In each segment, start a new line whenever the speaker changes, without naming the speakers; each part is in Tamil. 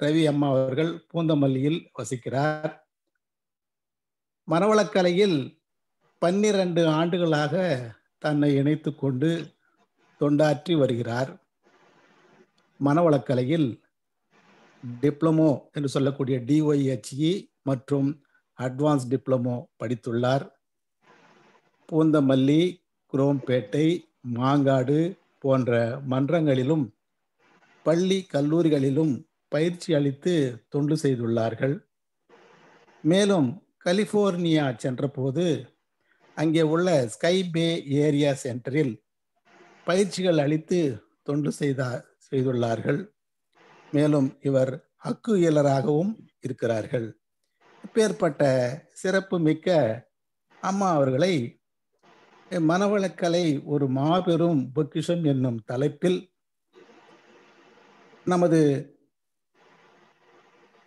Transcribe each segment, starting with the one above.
ரவி அம்மா அவர்கள் பூந்தமல்லியில் வசிக்கிறார். மனவளக்கலையில் பன்னிரண்டு ஆண்டுகளாக தன்னை இணைத்து கொண்டு தொண்டாற்றி வருகிறார். மனவளக்கலையில் டிப்ளமோ என்று சொல்லக்கூடிய டிஒய்ஹெச்இ மற்றும் அட்வான்ஸ் டிப்ளமோ படித்துள்ளார். பூந்தமல்லி குரோம்பேட்டை மாங்காடு போன்ற மன்றங்களிலும் பள்ளி கல்லூரிகளிலும் பயிற்சி அளித்து தொண்டு செய்துள்ளார்கள். மேலும் கலிபோர்னியா சென்றபோது அங்கே உள்ள ஸ்கை பே ஏரியா சென்டரில் பயிற்சிகள் அளித்து தொண்டு செய்த செய்துள்ளார்கள். மேலும் இவர் ஹக்கு இயலராகவும் இருக்கிறார்கள். இப்பேற்பட்ட சிறப்பு மிக்க அம்மா அவர்களை மனவளக்கலை ஒரு மாபெரும் பொக்கிஷம் என்னும் தலைப்பில் நமது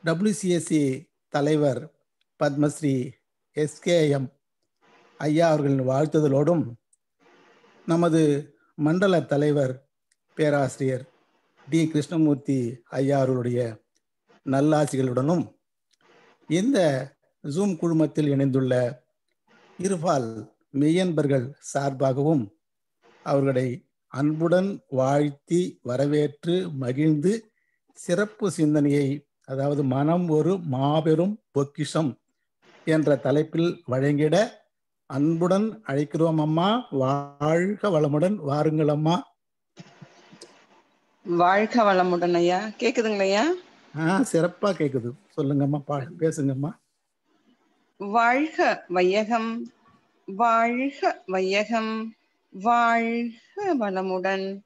டபிள்யூசிஎஸ்சி தலைவர் பத்மஸ்ரீ எஸ்கேஎம் ஐயா அவர்களின் வாழ்த்துதலோடும் நமது மண்டல தலைவர் பேராசிரியர் டி கிருஷ்ணமூர்த்தி ஐயா அவர்களுடைய நல்லாசிகளுடனும் இந்த ஜூம் குழுமத்தில் இணைந்துள்ள இருபால் மெய்யன்பர்கள் சார்பாகவும் அவர்களை அன்புடன் வாழ்த்தி வரவேற்று மகிழ்ந்து சிறப்பு சிந்தனையை அதாவது மனம் ஒரு மாபெரும் பொக்கிஷம் என்ற தலைப்பில் வழங்கிட அன்புடன் அழைக்கிறோம் அம்மா. வாழ்க வளமுடன். வாருங்கள் அம்மா.
வாழ்க வளமுடன் ஐயா. கேக்குதுங்களா ஐயா?
ஆ சிறப்பா கேக்குது. சொல்லுங்கம்மா பா பேசுங்கம்மா
வாழ்க வையகம். வாழ்க வையகம். வாழ்க வளமுடன்.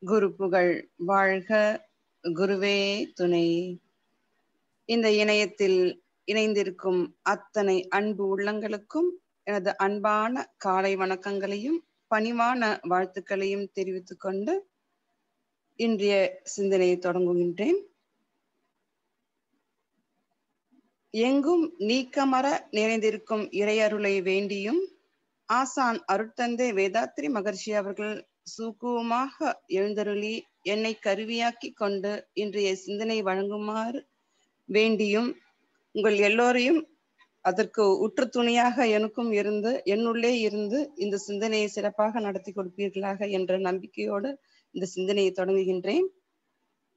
குரு புகழ். வாழ்க குருவே துணை. இந்த இணையத்தில் இணைந்திருக்கும் அத்தனை அன்பு உள்ளங்களுக்கும் எனது அன்பான காலை வணக்கங்களையும் பணிவான வாழ்த்துக்களையும் தெரிவித்துக் கொண்டு இன்றைய சிந்தனையை தொடங்குகின்றேன். எங்கும் நீக்கமர நிறைந்திருக்கும் இறையருளை வேண்டியும் ஆசான் அருட்தந்தை வேதாத்ரி மகர்ஷி அவர்கள் சுகூமாக எழுந்தருளி என்னை கருவியாக்கி கொண்டு இன்றைய சிந்தனை வழங்குமாறு வேண்டியும் உங்கள் எல்லோரையும் அதற்கு உற்று துணையாக எனக்கும் இருந்து என்னுள்ளே இருந்து இந்த சிந்தனையை சிறப்பாக நடத்தி கொடுப்பீர்களாக என்ற நம்பிக்கையோடு இந்த சிந்தனையை தொடங்குகின்றேன்.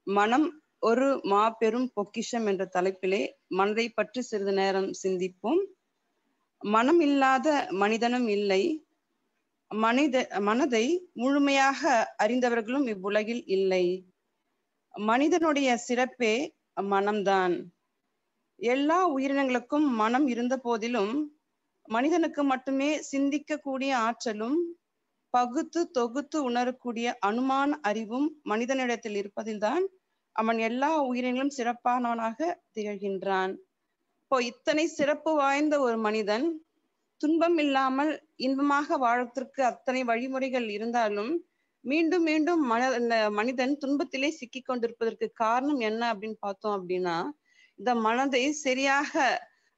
மனம் ஒரு மாபெரும் பொக்கிஷம் என்ற தலைப்பிலே மனதை பற்றி சிறிது நேரம் சிந்திப்போம். மனம் இல்லாத மனிதனும் இல்லை. மனித மனதை முழுமையாக அறிந்தவர்களும் இவ்வுலகில் இல்லை. மனிதனுடைய சிறப்பே மனம்தான். எல்லா உயிரினங்களுக்கும் மனம் இருந்த போதிலும் மனிதனுக்கு மட்டுமே சிந்திக்கக்கூடிய ஆற்றலும் பகுத்து தொகுத்து உணரக்கூடிய அனுமான அறிவும் மனிதனிடத்தில் இருப்பதில்தான் அவன் எல்லா உயிரினங்களும் சிறப்பானவனாக திகழ்கின்றான். இப்போ இத்தனை சிறப்பு வாய்ந்த ஒரு மனிதன் துன்பம் இல்லாமல் இன்பமாக வாழ்வதற்கு அத்தனை வழிமுறைகள் இருந்தாலும் மீண்டும் மீண்டும் மன மனிதன் துன்பத்திலே சிக்கி கொண்டிருப்பதற்கு காரணம் என்ன அப்படின்னு பார்த்தோம் அப்படின்னா இந்த மனதை சரியாக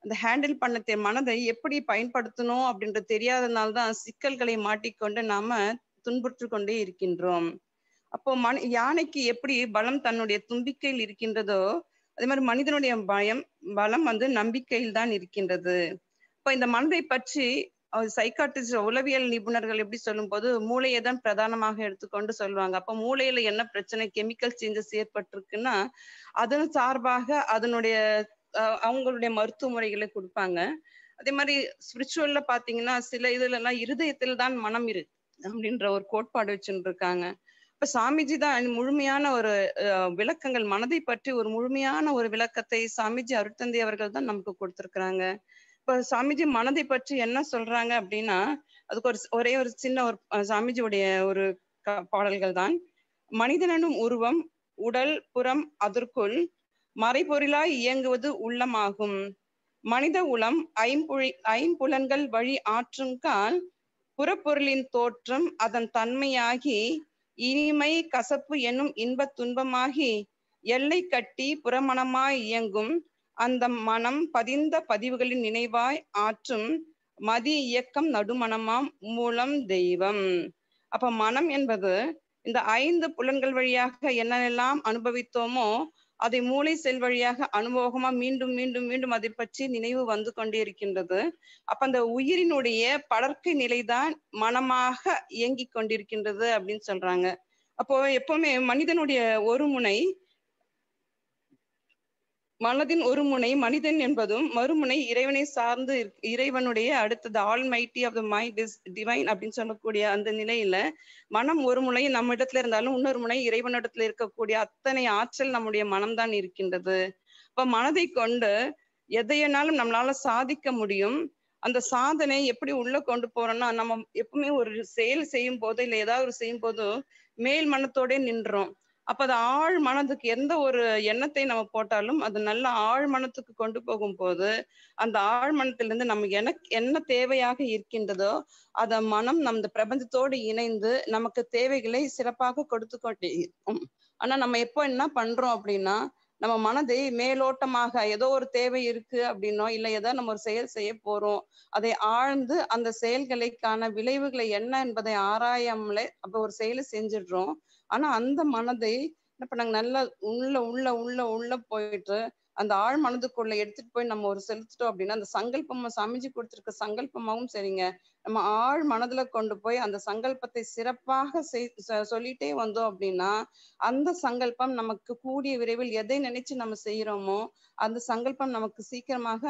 அந்த ஹேண்டில் பண்ண மனதை எப்படி பயன்படுத்தணும் அப்படின்றது தெரியாதனால்தான் சிக்கல்களை மாட்டிக்கொண்டு நாம துன்புற்று கொண்டே இருக்கின்றோம். அப்போ மன யானைக்கு எப்படி பலம் தன்னுடைய தும்பிக்கையில் இருக்கின்றதோ அதே மாதிரி மனிதனுடைய பயம் பலம் வந்து நம்பிக்கையில் தான் இருக்கின்றது. இப்போ இந்த மனதை பற்றி சைக்காட்டிஸ்ட் உளவியல் நிபுணர்கள் எப்படி சொல்லும் போது மூளையை தான் பிரதானமாக எடுத்துக்கொண்டு சொல்லுவாங்க. அப்ப மூளையில என்ன பிரச்சனை கெமிக்கல் சேஞ்சஸ் ஏற்பட்டிருக்குன்னா அதன் சார்பாக அதனுடைய அவங்களுடைய மருத்துவ முறைகளை கொடுப்பாங்க. அதே மாதிரி ஸ்பிரிச்சுவல்ல பாத்தீங்கன்னா சில இதுல எல்லாம் இருதயத்தில் தான் மனம் இரு அப்படின்ற ஒரு கோட்பாடு வச்சுட்டு இருக்காங்க இப்ப சாமிஜி தான் முழுமையான ஒரு விளக்கங்கள் மனதை பற்றி ஒரு முழுமையான ஒரு விளக்கத்தை சாமிஜி அருட்தந்தை அவர்கள் தான் நமக்கு கொடுத்திருக்கிறாங்க. இப்ப சாமிஜி மனதை பற்றி என்ன சொல்றாங்க அப்படின்னா அதுக்கு ஒரு ஒரே ஒரு சின்ன ஒரு சாமிஜியுடைய ஒரு பாடல்கள் தான். மனிதனும் உருவம் உடல் புறம் அதற்குள் மறைபொருளாய் இயங்குவது உள்ளமாகும். மனித உளம் ஐம்புழி ஐம்புலன்கள் வழி ஆற்றுங்கால் புறப்பொருளின் தோற்றம் அதன் தன்மையாகி இனிமை கசப்பு என்னும் இன்பத் துன்பமாகி எல்லை கட்டி புறமணமாய் இயங்கும் அந்த மனம் பதிந்த பதிவுகளின் நினைவாய் ஆற்றும் மதி இயக்கம் நடுமணமாம் மூலம் தெய்வம். அப்ப மனம் என்பது இந்த ஐந்து புலன்கள் வழியாக என்னெல்லாம் அனுபவித்தோமோ அதை மூளை செல் வழியாக அனுபவமா மீண்டும் மீண்டும் மீண்டும் அதை பற்றி நினைவு வந்து கொண்டே இருக்கின்றது. அப்ப அந்த உயிரினுடைய படர்க்கை நிலைதான் மனமாக இயங்கிக் கொண்டிருக்கின்றது அப்படின்னு சொல்றாங்க. அப்போ எப்பவுமே மனிதனுடைய ஒரு முனை மனதின் ஒரு முனை மனிதன் என்பதும் மறுமுனை இறைவனை சார்ந்து இறைவனுடைய அடுத்தது almighty of the mind is divine அப்படின்னு சொல்லக்கூடிய அந்த நிலையில மனம் ஒரு முனை நம்ம இடத்துல இருந்தாலும் இன்னொரு முனை இறைவனிடத்துல இருக்கக்கூடிய அத்தனை ஆற்றல் நம்முடைய மனம்தான் இருக்கின்றது. இப்ப மனதை கொண்டு எதையனாலும் நம்மளால சாதிக்க முடியும். அந்த சாதனை எப்படி உள்ள கொண்டு போறோம்னா நம்ம எப்பவுமே ஒரு செயல் செய்யும் போதோ இல்ல ஏதாவது ஒரு செய்யும் போதோ மேல் மனத்தோட நின்றோம். அப்ப அது ஆழ் மனதுக்கு எந்த ஒரு எண்ணத்தை நம்ம போட்டாலும் அது நல்ல ஆழ் மனத்துக்கு கொண்டு போகும்போது அந்த ஆழ் மனத்திலிருந்து நம்ம எனக்கு என்ன தேவையாக இருக்கின்றதோ அத மனம் நம்ம பிரபஞ்சத்தோடு இணைந்து நமக்கு தேவைகளை சிறப்பாக கொடுத்து கொண்டே இருக்கும். ஆனா நம்ம எப்போ என்ன பண்றோம் அப்படின்னா நம்ம மனதை மேலோட்டமாக ஏதோ ஒரு தேவை இருக்கு அப்படின்னோ இல்ல ஏதோ நம்ம ஒரு செயல் செய்ய போறோம் அதை ஆழ்ந்து அந்த செயல்களுக்கான விளைவுகளை என்ன என்பதை ஆராயாமலே அப்ப ஒரு செயலை செஞ்சிடுறோம். ஆனா அந்த மனதை என்ன பண்ணாங்க நல்லா உள்ள உள்ள உள்ள உள்ள போயிட்டு அந்த ஆழ் மனதுக்குள்ள எடுத்துட்டு போய் நம்ம ஒரு செலுத்திட்டோம் அப்படின்னா அந்த சங்கல்பமா சமைச்சு கொடுத்துருக்க சங்கல்பமாவும் சரிங்க. நம்ம ஆழ் மனதுல கொண்டு போய் அந்த சங்கல்பத்தை சிறப்பாக சொல்லிட்டே வந்தோம் அப்படின்னா அந்த சங்கல்பம் நமக்கு கூடிய விரைவில் எதை நினைச்சு நம்ம செய்யறோமோ அந்த சங்கல்பம் நமக்கு சீக்கிரமாக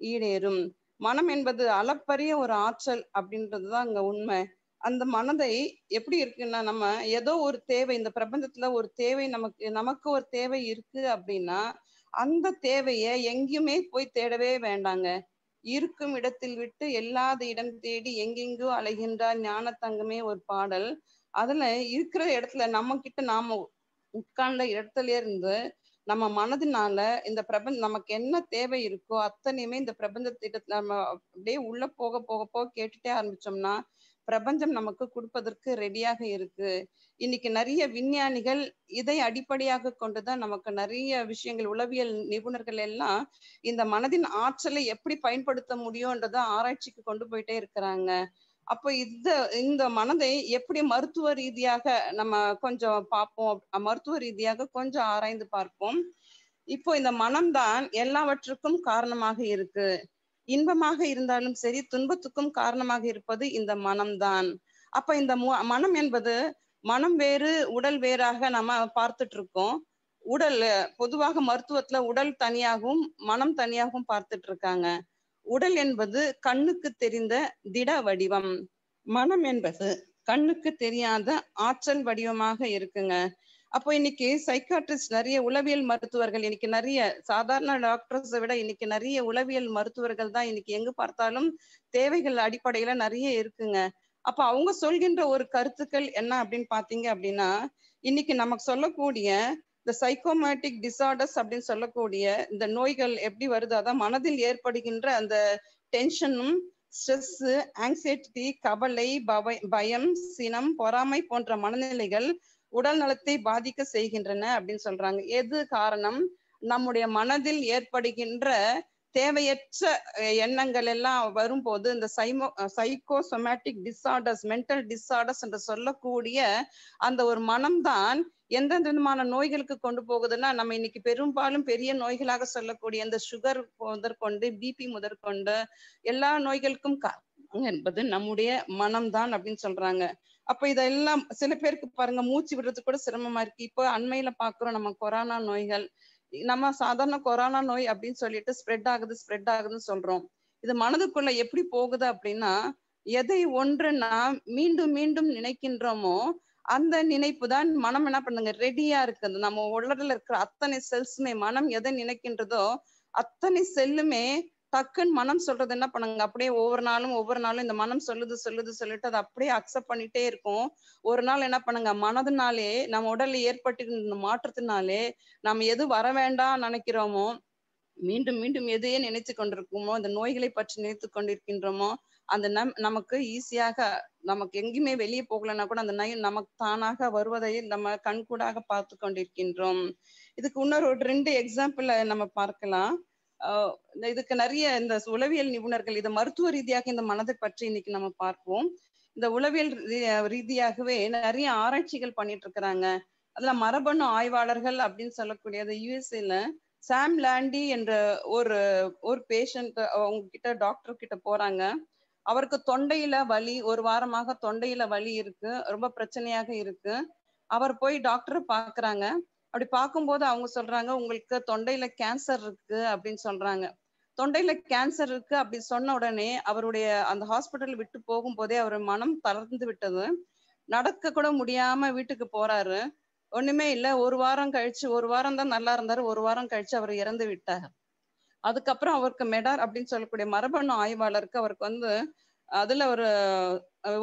ஈடேறும். மனம் என்பது அளப்பரிய ஒரு ஆற்றல் அப்படின்றதுதான் அங்க உண்மை. அந்த மனதை எப்படி இருக்குன்னா நம்ம ஏதோ ஒரு தேவை இந்த பிரபஞ்சத்துல ஒரு தேவை நமக்கு நமக்கு ஒரு தேவை இருக்கு அப்படின்னா அந்த தேவையை எங்கேயுமே போய் தேடவே வேண்டாங்க. இருக்கும் இடத்தில் விட்டு எல்லாத இடம் தேடி எங்கெங்கோ அலைகின்றார் ஞான தங்கமே ஒரு பாடல். அதுல இருக்கிற இடத்துல நம்ம கிட்ட நாம உட்கார்ந்த இடத்துல இருந்து நம்ம மனதினால இந்த பிரபஞ்ச நமக்கு என்ன தேவை இருக்கோ அத்தனையுமே இந்த பிரபஞ்சத்திட்ட நம்ம அப்படியே உள்ள போக போக போக கேட்டுட்டே ஆரம்பிச்சோம்னா பிரபஞ்சம் நமக்கு கொடுப்பதற்கு ரெடியாக இருக்கு. இன்னைக்கு நிறைய விஞ்ஞானிகள் இதை அடிப்படையாக கொண்டுதான் நமக்கு நிறைய விஷயங்கள் உளவியல் நிபுணர்கள் எல்லாம் இந்த மனதின் ஆற்றலை எப்படி பயன்படுத்த முடியும்ன்றத ஆராய்ச்சிக்கு கொண்டு போயிட்டே இருக்கிறாங்க. அப்போ இந்த இந்த மனதை எப்படி மருத்துவ ரீதியாக நம்ம கொஞ்சம் பார்ப்போம் மருத்துவ ரீதியாக கொஞ்சம் ஆராய்ந்து பார்ப்போம். இப்போ இந்த மனம்தான் எல்லாவற்றுக்கும் காரணமாக இருக்கு. இன்பமாக இருந்தாலும் சரி துன்பத்துக்கும் காரணமாக இருப்பது இந்த மனம்தான். அப்ப இந்த மு- மனம் என்பது மனம் வேறு உடல் வேறாக நம்ம பார்த்துட்டு இருக்கோம் உடல் பொதுவாக மருத்துவத்துல உடல் தனியாகவும் மனம் தனியாகவும் பார்த்துட்டு இருக்காங்க உடல் என்பது கண்ணுக்கு தெரிந்த திட வடிவம். மனம் என்பது கண்ணுக்கு தெரியாத ஆற்றல் வடிவமாக இருக்குங்க. அப்போ இன்னைக்கு சைக்காட்ரிஸ்ட் நிறைய உளவியல் மருத்துவர்கள் இன்னைக்கு நிறைய சாதாரண டாக்டர்ஸை விட இன்னைக்கு நிறைய உளவியல் மருத்துவர்கள் தான் இன்னைக்கு எங்க பார்த்தாலும் தேவைகள் அடிப்படையில நிறைய இருக்குங்க. அப்ப அவங்க சொல்கின்ற ஒரு கருத்துக்கள் என்ன அப்படின்னு பாத்தீங்க அப்படின்னா இன்னைக்கு நமக்கு சொல்லக்கூடிய இந்த சைக்கோமேட்டிக் டிசார்டர்ஸ் அப்படின்னு சொல்லக்கூடிய இந்த நோய்கள் எப்படி வருது அதான் மனதில் ஏற்படுகின்ற அந்த டென்ஷனும் ஸ்ட்ரெஸ் ஆங்ஸைட்டி கவலை பவ பயம் சினம் பொறாமை போன்ற மனநிலைகள் உடல் நலத்தை பாதிக்க செய்கின்றன அப்படின்னு சொல்றாங்க. எது காரணம்? நம்முடைய மனதில் ஏற்படுகின்ற தேவையற்ற எண்ணங்கள் எல்லாம் வரும்போது இந்த சைமோ சைக்கோசொமேட்டிக் டிஸார்டர்ஸ் மென்டல் டிஸார்டர்ஸ் என்று சொல்லக்கூடிய அந்த ஒரு மனம்தான் எந்தெந்த விதமான நோய்களுக்கு கொண்டு போகுதுன்னா நம்ம இன்னைக்கு பெரும்பாலும் பெரிய நோய்களாக சொல்லக்கூடிய இந்த சுகர் முதற்கொண்டு பிபி முதற்கொண்டு எல்லா நோய்களுக்கும் காரணம் என்பது நம்முடைய மனம்தான் அப்படின்னு சொல்றாங்க. அப்ப இதெல்லாம் சில பேருக்கு பாருங்க மூச்சு விடுறது கூட சிரமமா இருக்கு. இப்போ அண்மையில பாக்குறோம் நம்ம கொரோனா நோய்கள். நம்ம சாதாரண கொரோனா நோய் அப்படின்னு சொல்லிட்டு ஸ்ப்ரெட் ஆகுது ஸ்ப்ரெட் ஆகுதுன்னு சொல்றோம். இது மனதுக்குள்ள எப்படி போகுது அப்படின்னா எதை ஒன்று நாம் மீண்டும் மீண்டும் நினைக்கின்றோமோ அந்த நினைப்பு தான் மனம் என்ன பண்ணுங்க ரெடியா இருக்குது. நம்ம உடல்ல இருக்கிற அத்தனை செல்ஸுமே மனம் எதை நினைக்கின்றதோ அத்தனை செல்லுமே டக்குன்னு மனம் சொல்றது என்ன பண்ணுங்க? அப்படியே ஒவ்வொரு நாளும் ஒவ்வொரு நாளும் இந்த மனம் சொல்லுது சொல்லுது சொல்லிட்டு அதை அப்படியே அக்செப்ட் பண்ணிட்டே இருக்கும். ஒரு நாள் என்ன பண்ணுங்க? மனதுனாலே நம்ம உடல்ல ஏற்பட்டு மாற்றத்தினாலே நம்ம எது வர வேண்டாம் நினைக்கிறோமோ மீண்டும் மீண்டும் எதையே நினைத்து கொண்டிருக்கோமோ இந்த நோய்களை பற்றி நினைத்து கொண்டிருக்கின்றோமோ அந்த நம் நமக்கு ஈஸியாக நமக்கு எங்கேயுமே வெளியே போகலன்னா கூட அந்த நோய் நமக்கு தானாக வருவதை நம்ம கண்கூடாக பார்த்து கொண்டிருக்கின்றோம். இதுக்கு இன்னொரு ரெண்டு எக்ஸாம்பிள் நம்ம பார்க்கலாம். இதுக்கு நிறைய இந்த உளவியல் நிபுணர்கள் இது மருத்துவ ரீதியாக இந்த மனதை பற்றி இன்னைக்கு நம்ம பார்ப்போம். இந்த உளவியல் ரீதியாகவே நிறைய ஆராய்ச்சிகள் பண்ணிட்டு இருக்கிறாங்க. அதுல மரபணு ஆய்வாளர்கள் அப்படின்னு சொல்லக்கூடிய யூஎஸ்ஏல சாம் லாண்டி என்ற ஒரு ஒரு பேஷண்ட் அவங்க கிட்ட டாக்டர் கிட்ட போறாங்க. அவருக்கு தொண்டையில வலி ஒரு வாரமாக தொண்டையில வலி இருக்கு. ரொம்ப பிரச்சனையாக இருக்கு. அவர் போய் டாக்டர் பாக்குறாங்க அப்படி பார்க்கும்போது அவங்க சொல்றாங்க உங்களுக்கு தொண்டையில கேன்சர் இருக்கு அப்படின்னு சொல்றாங்க. தொண்டையில கேன்சர் இருக்கு அப்படி சொன்ன உடனே அவருடைய அந்த ஹாஸ்பிட்டல் விட்டு போகும்போதே அவர் மனம் தளர்ந்து விட்டது. நடக்க கூட முடியாம வீட்டுக்கு போறாரு. ஒண்ணுமே இல்ல ஒரு வாரம் கழிச்சு ஒரு வாரம் தான் நல்லா இருந்தாரு ஒரு வாரம் கழிச்சு அவர் இறந்து விட்டார். அதுக்கப்புறம் அவருக்கு மெடார் அப்படின்னு சொல்லக்கூடிய மரபணு ஆய்வாளருக்கு அவருக்கு வந்து அதுல ஒரு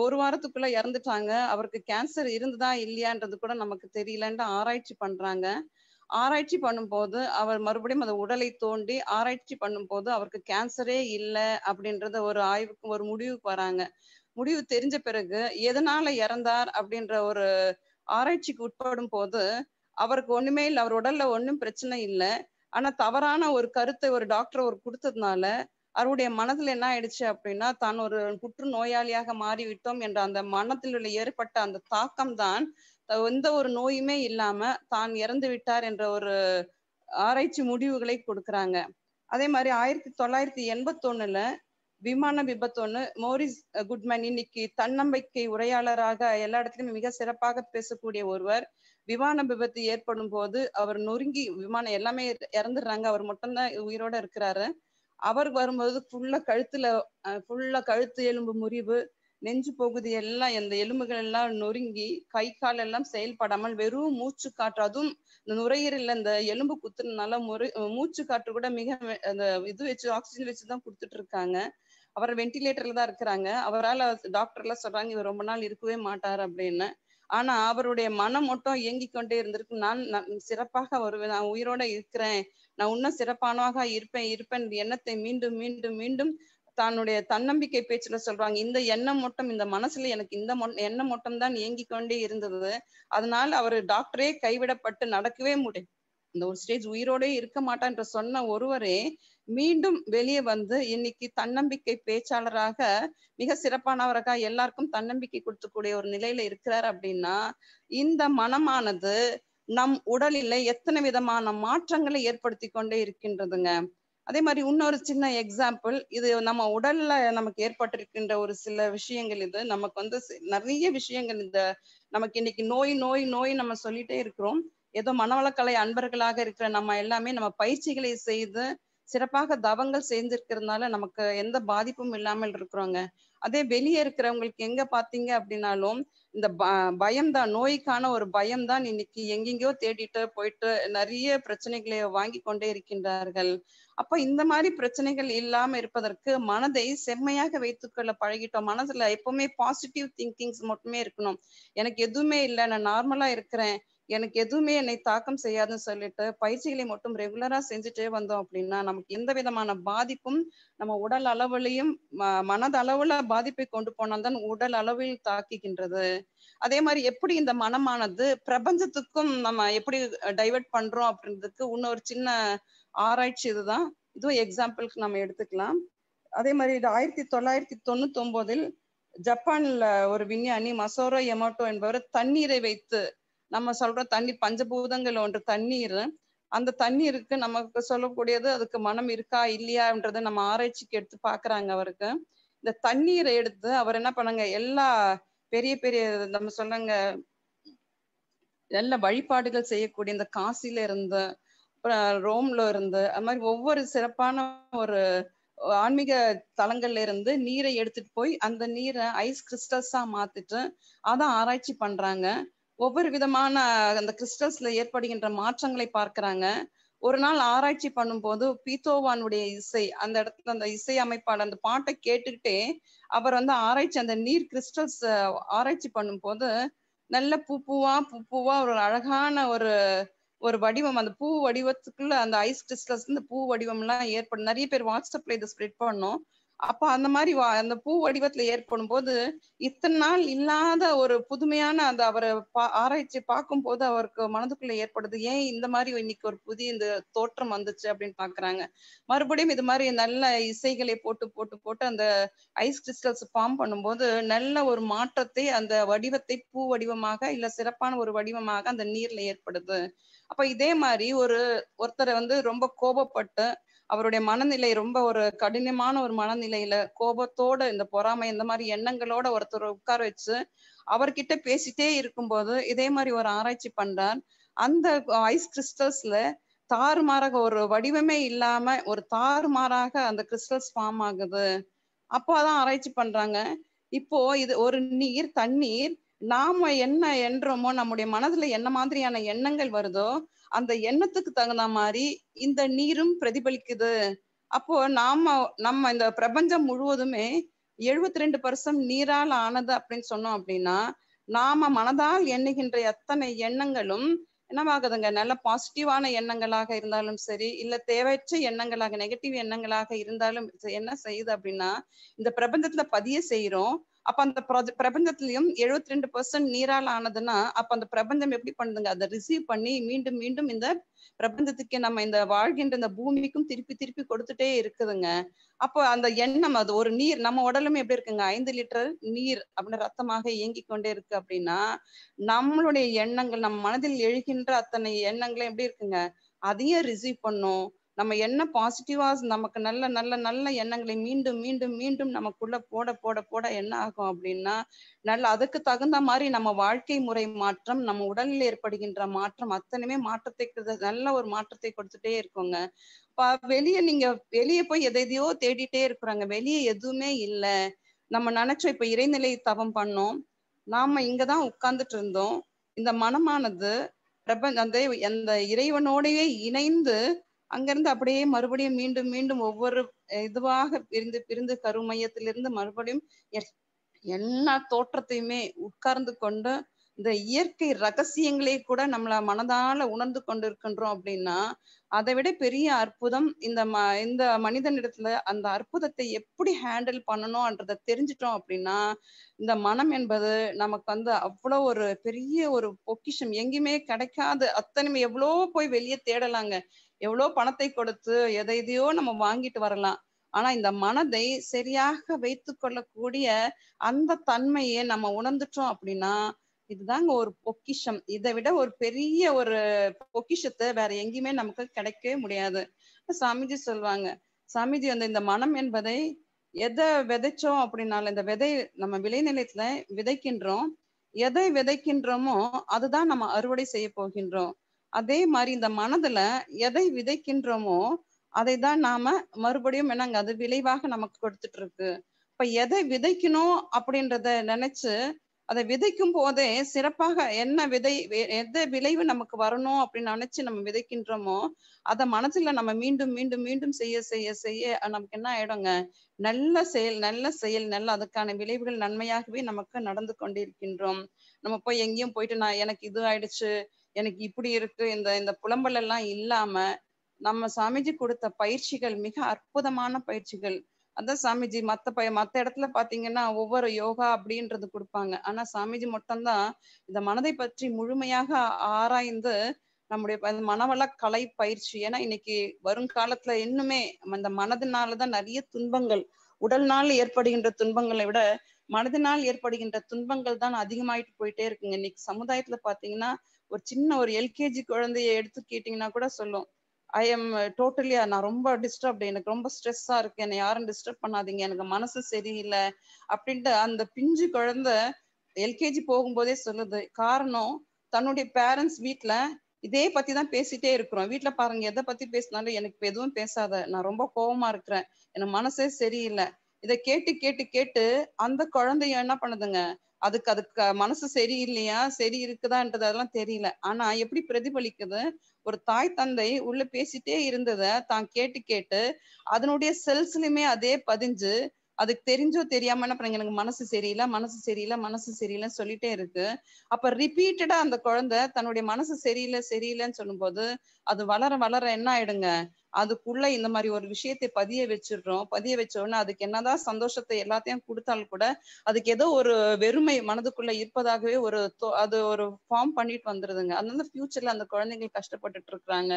ஒரு வாரத்துக்குள்ள இறந்துட்டாங்க. அவருக்கு கேன்சர் இருந்ததா இல்லையான்றது கூட நமக்கு தெரியலன்ட்டு ஆராய்ச்சி பண்றாங்க. ஆராய்ச்சி பண்ணும்போது அவர் மறுபடியும் அந்த உடலை தோண்டி ஆராய்ச்சி பண்ணும்போது அவருக்கு கேன்சரே இல்லை அப்படின்றத ஒரு ஆய்வுக்கு ஒரு முடிவுக்கு வராங்க. முடிவு தெரிஞ்ச பிறகு எதனால இறந்தார் அப்படின்ற ஒரு ஆராய்ச்சிக்கு உட்படும் போது அவருக்கு ஒண்ணுமே இல்லை அவர் உடல்ல ஒன்றும் பிரச்சனை இல்லை. ஆனா தவறான ஒரு கருத்தை ஒரு டாக்டர் ஒரு கொடுத்ததுனால அவருடைய மனதில் என்ன ஆயிடுச்சு அப்படின்னா தான் ஒரு புற்று நோயாளியாக மாறிவிட்டோம் என்ற அந்த மனத்தில் உள்ள ஏற்பட்ட அந்த தாக்கம் தான் எந்த ஒரு நோயுமே இல்லாம தான் இறந்து விட்டார் என்ற ஒரு ஆராய்ச்சி முடிவுகளை கொடுக்குறாங்க. அதே மாதிரி ஆயிரத்தி தொள்ளாயிரத்தி எண்பத்தி ஒண்ணுல விமான விபத்து ஒன்று மோரிஸ் குட்மேன் இன்னைக்கு தன்னம்பிக்கை உரையாளராக எல்லா இடத்துலையும் மிக சிறப்பாக பேசக்கூடிய ஒருவர். விமான விபத்து ஏற்படும் போது அவர் நொறுங்கி விமானம் எல்லாமே இறந்துடுறாங்க. அவர் மட்டும்தான் உயிரோட இருக்கிறாரு. அவர் வரும்போது ஃபுல்லா கழுத்துல ஃபுல்லா கழுத்து எலும்பு முறிவு நெஞ்சு பகுதி எல்லாம் இந்த எலும்புகள் எல்லாம் நொறுங்கி கை கால் எல்லாம் செயல்படாமல் வெறும் மூச்சு காற்று. அதுவும் இந்த நுரையீரல்ல இந்த எலும்பு குத்துறதுனால முறை மூச்சு காற்று கூட மிக அந்த இது வச்சு ஆக்சிஜன் வச்சு தான் கொடுத்துட்டு இருக்காங்க. அவர் வென்டிலேட்டர்ல தான் இருக்கிறாங்க. அவரால் டாக்டர் எல்லாம் சொல்றாங்க இவர் ரொம்ப நாள் இருக்கவே மாட்டார் அப்படின்னு. ஆனா அவருடைய மனம் மட்டும் இயங்கிக் கொண்டே இருந்திருக்கு நான் சிறப்பாக வருவேன். நான் உயிரோட இருக்கிறேன். நான் இன்னும் சிறப்பானவாக இருப்பேன் இருப்பேன். எண்ணத்தை மீண்டும் மீண்டும் மீண்டும் தன்னுடைய தன்னம்பிக்கை பேச்சுல சொல்றாங்க. இந்த எண்ணம் மட்டும் இந்த மனசுல எனக்கு இந்த எண்ணம் மட்டும் தான் இயங்கிக் கொண்டே இருந்தது. அதனால அவர் டாக்டரே கைவிடப்பட்டு நடக்கவே முடியும் இந்த ஒரு ஸ்டேஜ் உயிரோடே இருக்க மாட்டான்ற சொன்ன ஒருவரே மீண்டும் வெளியே வந்து இன்னைக்கு தன்னம்பிக்கை பேச்சாளராக மிக சிறப்பானவராக எல்லாருக்கும் தன்னம்பிக்கை கொடுத்துக்கூடிய ஒரு நிலையில இருக்கிறார் அப்படின்னா இந்த மனமானது நம் உடலில எத்தனை விதமான மாற்றங்களை ஏற்படுத்தி கொண்டே இருக்கின்றதுங்க. அதே மாதிரி இன்னொரு சின்ன எக்ஸாம்பிள் இது நம்ம உடல்ல நமக்கு ஏற்பட்டிருக்கின்ற ஒரு சில விஷயங்கள் இது. நமக்கு வந்து நிறைய விஷயங்கள் இந்த நமக்கு இன்னைக்கு நோய் நோய் நோய் நம்ம சொல்லிட்டே இருக்கிறோம். ஏதோ மனவளக்கலை அன்பர்களாக இருக்கிற நம்ம எல்லாமே நம்ம பயிற்சிகளை செய்து சிறப்பாக தவங்கள் செஞ்சிருக்கிறதுனால நமக்கு எந்த பாதிப்பும் இல்லாமல் இருக்கிறோங்க. அதே வெளியே இருக்கிறவங்களுக்கு எங்க பாத்தீங்க அப்படின்னாலும் இந்த பயம் பயம்தான் நோய்க்கான ஒரு பயம்தான் இன்னைக்கு எங்கெங்கயோ தேடிட்டு போயிட்டு நிறைய பிரச்சனைகளை வாங்கி கொண்டே இருக்கின்றார்கள். அப்ப இந்த மாதிரி பிரச்சனைகள் இல்லாம இருப்பதற்கு மனதை செம்மையாக வைத்துக்கொள்ள பழகிட்டோம். மனசுல எப்பவுமே பாசிட்டிவ் திங்கிங்ஸ் மட்டுமே இருக்கணும். எனக்கு எதுவுமே இல்லை நான் நார்மலா இருக்கிறேன். எனக்கு எதுவுமே என்னை தாக்கம் செய்யாதுன்னு சொல்லிட்டு பயிற்சிகளை மட்டும் ரெகுலரா செஞ்சுட்டே வந்தோம் அப்படின்னா நமக்கு எந்த விதமான பாதிப்பும் நம்ம உடல் அளவுலையும் மனது அளவுல பாதிப்பை கொண்டு போனால்தான் உடல் அளவில் தாக்கிக்கின்றது அதே மாதிரி எப்படி இந்த மனமானது பிரபஞ்சத்துக்கும் நம்ம எப்படி டைவெர்ட் பண்றோம் அப்படின்றதுக்கு இன்னொரு சின்ன ஆராய்ச்சி இதுதான். இதுவும் எக்ஸாம்பிளுக்கு நம்ம எடுத்துக்கலாம். அதே மாதிரி இது ஆயிரத்தி தொள்ளாயிரத்தி தொண்ணூத்தி ஒன்பதில் ஜப்பான்ல ஒரு விஞ்ஞானி மசோரோ எமோட்டோ என்பவர் தண்ணீரை வைத்து நம்ம சொல்ற தண்ணி பஞ்சபூதங்கள் ஒன்று தண்ணீர். அந்த தண்ணீருக்கு நமக்கு சொல்லக்கூடியது அதுக்கு மனம் இருக்கா இல்லையான்றத நம்ம ஆராய்ச்சிக்கு எடுத்து பாக்குறாங்க அவருக்கு. இந்த தண்ணீரை எடுத்து அவர் என்ன பண்ணாங்க எல்லா பெரிய பெரிய நம்ம சொல்லுங்க எல்லா வழிபாடுகள் செய்யக்கூடிய இந்த காசில இருந்து அப்புறம் ரோம்ல இருந்து அது மாதிரி ஒவ்வொரு சிறப்பான ஒரு ஆன்மீக தலங்கள்ல இருந்து நீரை எடுத்துட்டு போய் அந்த நீரை ஐஸ் கிறிஸ்டல்ஸா மாத்திட்டு அதான் ஆராய்ச்சி பண்றாங்க. ஒவ்வொரு விதமான அந்த கிறிஸ்டல்ஸ்ல ஏற்படுகின்ற மாற்றங்களை பார்க்கிறாங்க. ஒரு நாள் ஆராய்ச்சி பண்ணும்போது பீத்தோவானுடைய இசை அந்த இடத்துல அந்த இசை அமைப்பாளர் அந்த பாட்டை கேட்டுக்கிட்டே அவர் வந்து ஆராய்ச்சி அந்த நீர் கிறிஸ்டல்ஸ் ஆராய்ச்சி பண்ணும்போது நல்ல பூ பூவா பூ பூவா ஒரு அழகான ஒரு ஒரு வடிவம் அந்த பூ வடிவத்துக்குள்ள அந்த ஐஸ் கிறிஸ்டல்ஸ் இந்த பூ வடிவம் எல்லாம் ஏற்படும். நிறைய பேர் வாட்ஸ்அப்ல இதை ஸ்ப்ரெட் பண்ணோம். அப்ப அந்த மாதிரி வா- அந்த பூ வடிவத்துல ஏற்படும் போது இத்தனை நாள் இல்லாத ஒரு புதுமையான அந்த அவரை பா- ஆராய்ச்சி பார்க்கும் போது அவருக்கு மனதுக்குள்ள ஏற்படுது. ஏன் இந்த மாதிரி இன்னைக்கு ஒரு புதிய இந்த தோற்றம் வந்துச்சு அப்படின்னு பாக்குறாங்க. மறுபடியும் இது மாதிரி நல்ல இசைகளை போட்டு போட்டு போட்டு அந்த ஐஸ் கிறிஸ்டல்ஸ் ஃபார்ம் பண்ணும்போது நல்ல ஒரு மாற்றத்தை அந்த வடிவத்தை பூ வடிவமாக இல்ல சிறப்பான ஒரு வடிவமாக அந்த நீர்ல ஏற்படுது. அப்ப இதே மாதிரி ஒரு ஒருத்தரை வந்து ரொம்ப கோபப்பட்டு அவருடைய மனநிலை ரொம்ப ஒரு கடினமான ஒரு மனநிலையில கோபத்தோட இந்த பொறாமை இந்த மாதிரி எண்ணங்களோட ஒருத்தர் உட்கார வச்சு அவர்கிட்ட பேசிட்டே இருக்கும்போது இதே மாதிரி ஒரு ஆராய்ச்சி பண்றார். அந்த ஐஸ் கிறிஸ்டல்ஸ்ல தாறுமாறாக ஒரு வடிவமே இல்லாம ஒரு தாறுமாறாக அந்த கிறிஸ்டல்ஸ் ஃபார்ம் ஆகுது. அப்போ அதான் ஆராய்ச்சி பண்றாங்க. இப்போ இது ஒரு நீர் தண்ணீர் நாம என்ன என்றோமோ நம்முடைய மனதுல என்ன மாதிரியான எண்ணங்கள் வருதோ அந்த எண்ணத்துக்கு தகுந்த மாதிரி இந்த நீரும் பிரதிபலிக்குது. அப்போ நாம நம்ம இந்த பிரபஞ்சம் முழுவதுமே எழுபத்தி ரெண்டு பர்சன்ட் நீரால் ஆனது அப்படின்னு சொன்னோம் அப்படின்னா நாம மனதால் எண்ணுகின்ற எத்தனை எண்ணங்களும் என்னவாகுதுங்க? நல்ல பாசிட்டிவான எண்ணங்களாக இருந்தாலும் சரி இல்ல தேவையற்ற எண்ணங்களாக நெகட்டிவ் எண்ணங்களாக இருந்தாலும் என்ன செய்யுது அப்படின்னா இந்த பிரபஞ்சத்துல பதிய செய்யறோம் அப்ப அந்த ப்ரொஜ- பிரபஞ்சத்திலயும் எழுபத்தி ரெண்டு பர்சன்ட் நீரால் ஆனதுன்னா அப்ப அந்த பிரபஞ்சம் எப்படி பண்ணுதுங்க? அதை ரிசீவ் பண்ணி மீண்டும் மீண்டும் இந்த பிரபஞ்சத்துக்கு நம்ம இந்த வாழ்கின்ற இந்த பூமிக்கும் திருப்பி திருப்பி கொடுத்துட்டே இருக்குதுங்க. அப்போ அந்த எண்ணம் அது ஒரு நீர் நம்ம உடலுமே எப்படி இருக்குங்க? ஐந்து லிட்டர் நீர் அப்படின்னு ரத்தமாக இயங்கி கொண்டே இருக்கு அப்படின்னா நம்மளுடைய எண்ணங்கள் நம்ம மனதில் எழுகின்ற அத்தனை எண்ணங்களும் எப்படி இருக்குங்க? அதையும் ரிசீவ் பண்ணும். நம்ம என்ன பாசிட்டிவா நமக்கு நல்ல நல்ல நல்ல எண்ணங்களை மீண்டும் மீண்டும் மீண்டும் நமக்குள்ள போட போட போட என்ன ஆகும் அப்படின்னா நல்ல அதுக்கு தகுந்த மாதிரி நம்ம வாழ்க்கை முறை மாற்றம் நம்ம உடலில் ஏற்படுகின்ற மாற்றம் அத்தனையுமே மாற்றத்தை நல்ல ஒரு மாற்றத்தை கொடுத்துட்டே இருக்குங்க. வெளியே நீங்க வெளியே போய் எதை எதையோ தேடிட்டே இருக்கிறாங்க. வெளியே எதுவுமே இல்லை. நம்ம நினைச்சோம் இப்ப இறைநிலை தவம் பண்ணோம். நாம இங்கதான் உட்கார்ந்துட்டு இருந்தோம். இந்த மனமானது பிரபஞ்ச அந்த அந்த இறைவனோடயே இணைந்து அங்கிருந்து அப்படியே மறுபடியும் மீண்டும் மீண்டும் ஒவ்வொரு இதுவாக பிரிந்து பிரிந்து கருமையத்திலிருந்து மறுபடியும் எல்லா தோற்றத்தையுமே உட்கார்ந்து கொண்டு இந்த இயற்கை ரகசியங்களை கூட நம்மள மனதால உணர்ந்து கொண்டிருக்கின்றோம் அப்படின்னா அதை விட பெரிய அற்புதம் இந்த ம இந்த மனிதனிடத்துல அந்த அற்புதத்தை எப்படி ஹேண்டில் பண்ணணும்ன்றத தெரிஞ்சிட்டோம் அப்படின்னா இந்த மனம் என்பது நமக்கு வந்து அவ்வளோ ஒரு பெரிய ஒரு பொக்கிஷம். எங்கேயுமே கிடைக்காது. அத்தனை எவ்வளோ போய் வெளியே தேடலாங்க. எவ்வளோ பணத்தை கொடுத்து எதை எதையோ நம்ம வாங்கிட்டு வரலாம். ஆனா இந்த மனதை சரியாக வைத்து கொள்ளக்கூடிய அந்த தன்மையை நம்ம உணர்ந்துட்டோம் அப்படின்னா இதுதாங்க ஒரு பொக்கிஷம். இதை விட ஒரு பெரிய ஒரு பொக்கிஷத்தை வேற எங்கேயுமே நமக்கு கிடைக்கவே முடியாது. சாமிஜி சொல்லுவாங்க சாமிஜி அந்த இந்த மனம் என்பதை எதை விதைச்சோம் அப்படின்னாலும் இந்த விதை நம்ம விளைநிலையத்துல விதைக்கின்றோம். எதை விதைக்கின்றோமோ அதுதான் நம்ம அறுவடை செய்ய போகின்றோம். அதே மாதிரி இந்த மனதுல எதை விதைக்கின்றோமோ அதை தான் நாம மறுபடியும் என்னங்க அது விளைவாக நமக்கு கொடுத்துட்டு இருக்கு இப்ப எதை விதைக்கணும் அப்படின்றத நினைச்சு அதை விதைக்கும் போதே சிறப்பாக என்ன விதை எந்த விளைவு நமக்கு வரணும் அப்படின்னு நினைச்சு நம்ம விதைக்கின்றோமோ அதை மனசுல நம்ம மீண்டும் மீண்டும் மீண்டும் செய்ய செய்ய செய்ய நமக்கு என்ன ஆயிடுங்க? நல்ல செயல் நல்ல செயல் நல்ல அதுக்கான விளைவுகள் நன்மையாகவே நமக்கு நடந்து கொண்டிருக்கின்றோம். நம்ம போய் எங்கேயும் போயிட்டு நான் எனக்கு இது ஆயிடுச்சு எனக்கு இப்படி இருக்கு இந்த இந்த புலம்பல் எல்லாம் இல்லாம நம்ம சாமிஜி கொடுத்த பயிற்சிகள் மிக அற்புதமான பயிற்சிகள். அதான் சாமிஜி மத்த பய மத்த இடத்துல பாத்தீங்கன்னா ஒவ்வொரு யோகா அப்படின்றது கொடுப்பாங்க. ஆனா சாமிஜி மட்டும்தான் இந்த மனதை பற்றி முழுமையாக ஆராய்ந்து நம்முடைய மனவள கலை பயிற்சி. ஏன்னா இன்னைக்கு வருங்காலத்துல இன்னுமே அந்த இந்த மனதினாலதான் நிறைய துன்பங்கள் உடல்னால் ஏற்படுகின்ற துன்பங்களை விட மனதினால் ஏற்படுகின்ற துன்பங்கள் தான் அதிகமாயிட்டு போயிட்டே இருக்குங்க. இன்னைக்கு சமுதாயத்துல பாத்தீங்கன்னா ஒரு சின்ன ஒரு எல்கேஜி குழந்தைய எடுத்து கேட்டீங்கன்னா கூட சொல்லும். ஐ எம் டோட்டலி நான் ரொம்ப டிஸ்டர்ப்டு எனக்கு ரொம்ப ஸ்ட்ரெஸ்ஸா இருக்கு. என்னை யாரும் டிஸ்டர்ப் பண்ணாதீங்க. எனக்கு மனசு சரியில்லை. அப்படின்ட்டு அந்த பிஞ்சு குழந்தை எல்கேஜி போகும்போதே சொல்லுது. காரணம் தன்னுடைய பேரண்ட்ஸ் வீட்ல இதே பத்தி தான் பேசிட்டே இருக்கிறோம். வீட்ல பாருங்க எதை பத்தி பேசினாலும் எனக்கு எதுவும் பேசாத. நான் ரொம்ப கோவமா இருக்கிறேன். எனக்கு மனசே சரியில்லை. இதை கேட்டு கேட்டு கேட்டு அந்த குழந்தைய என்ன பண்ணுதுங்க? அதுக்கு அதுக்கு மனசு சரியில்லையா? சரி இருக்குதான்றது அதெல்லாம் தெரியல. ஆனா எப்படி பிரதிபலிக்குது? ஒரு தாய் தந்தை உள்ள பேசிட்டே இருந்தத தான் கேட்டு கேட்டு அதனுடைய செல்ஸ்லயுமே அதே பதிஞ்சு அதுக்கு தெரிஞ்சோ தெரியாம என்ன எனக்கு மனசு சரியில்லை மனசு சரியில்லை மனசு சரியில்லைன்னு சொல்லிட்டே இருக்கு. அப்ப ரிப்பீட்டடா அந்த குழந்தை தன்னுடைய மனசு சரியில்லை சரியில்லைன்னு சொல்லும்போது அது வளர வளர என்ன ஆயிடுங்க? அதுக்குள்ள இந்த மாதிரி ஒரு விஷயத்தை பதிய வச்சிடுறோம். பதிய வச்ச உடனே அதுக்கு என்னதான் சந்தோஷத்தை எல்லாத்தையும் கொடுத்தாலும் கூட அதுக்கு ஏதோ ஒரு வெறுமை மனதுக்குள்ள இருப்பதாகவே ஒரு அது ஒரு ஃபார்ம் பண்ணிட்டு வந்துருதுங்க. அதனால ஃபியூச்சர்ல அந்த குழந்தைகள் கஷ்டப்பட்டுட்டு இருக்கிறாங்க.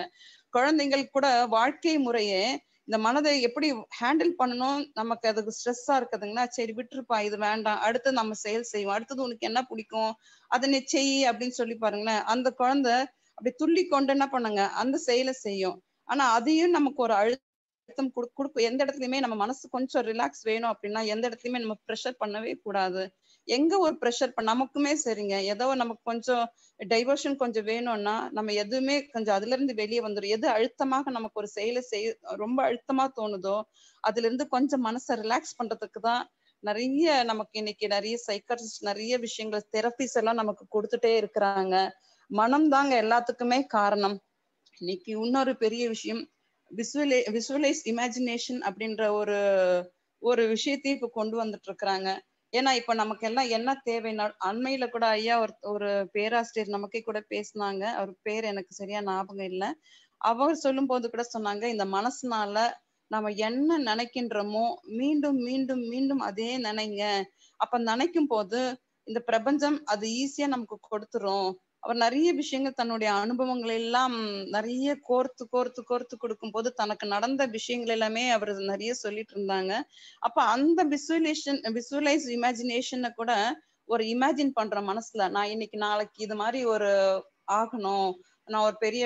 குழந்தைகள் கூட வாழ்க்கை முறையே இந்த மனதை எப்படி ஹேண்டில் பண்ணணும்? நமக்கு அதுக்கு ஸ்ட்ரெஸ்ஸா இருக்குதுங்கன்னா சரி விட்டுருப்பா இது வேண்டாம். அடுத்து நம்ம செயல் செய்வோம். அடுத்தது உனக்கு என்ன பிடிக்கும்? அதை செய் அப்படின்னு சொல்லி பாருங்களேன். அந்த குழந்தை அப்படி துள்ளி கொண்டு என்ன பண்ணுங்க? அந்த செயலை செய்யும். ஆனா அதையும் நமக்கு ஒரு அழுத்தம் கொடு கொடுக்கும் எந்த இடத்துலயுமே நம்ம மனசு கொஞ்சம் ரிலாக்ஸ் வேணும் அப்படின்னா எந்த இடத்துலயுமே நம்ம ப்ரெஷர் பண்ணவே கூடாது. எங்க ஒரு ப்ரெஷர் பண்ண நமக்குமே சரிங்க. ஏதோ நமக்கு கொஞ்சம் டைவர்ஷன் கொஞ்சம் வேணும்னா நம்ம எதுவுமே கொஞ்சம் அதுல இருந்து வெளியே வந்துடும் எது அழுத்தமாக நமக்கு ஒரு செயலை செய் ரொம்ப அழுத்தமா தோணுதோ அதுல இருந்து கொஞ்சம் மனசை ரிலாக்ஸ் பண்றதுக்கு தான் நிறைய நமக்கு இன்னைக்கு நிறைய சைக்காட்ரிஸ்ட் நிறைய விஷயங்கள் தெரபிஸ் எல்லாம் நமக்கு கொடுத்துட்டே இருக்கிறாங்க. மனம் தாங்க எல்லாத்துக்குமே காரணம். இன்னைக்கு இன்னொரு பெரிய விஷயம் விசுவலை விசுவலைஸ் இமேஜினேஷன் அப்படின்ற ஒரு ஒரு விஷயத்தையும் இப்போ கொண்டு வந்துட்டு இருக்கிறாங்க ஏன்னா இப்ப நமக்கு எல்லாம் என்ன தேவைன்னா அண்மையில கூட ஐயா ஒரு ஒரு பேராசிரியர் நமக்கே கூட பேசினாங்க. அவர் பேர் எனக்கு சரியா ஞாபகம் இல்லை. அவர் சொல்லும் போது கூட சொன்னாங்க இந்த மனசுனால நம்ம என்ன நினைக்கின்றோமோ மீண்டும் மீண்டும் மீண்டும் அதே நினைங்க. அப்ப நினைக்கும் போது இந்த பிரபஞ்சம் அது ஈஸியா நமக்கு கொடுத்துரும். அவர் நிறைய விஷயங்கள் தன்னுடைய அனுபவங்கள் எல்லாம் நிறைய கோர்த்து கோர்த்து கோர்த்து கொடுக்கும் போது தனக்கு நடந்த விஷயங்கள் எல்லாமே அவர் நிறைய சொல்லிட்டு இருந்தாங்க. அப்ப அந்த விசுவலேஷன் விசுவலைஸ் இமேஜினேஷனை கூட ஒரு இமேஜின் பண்ற மனசுல நான் இன்னைக்கு நாளைக்கு இது மாதிரி ஒரு ஆகணும். நான் ஒரு பெரிய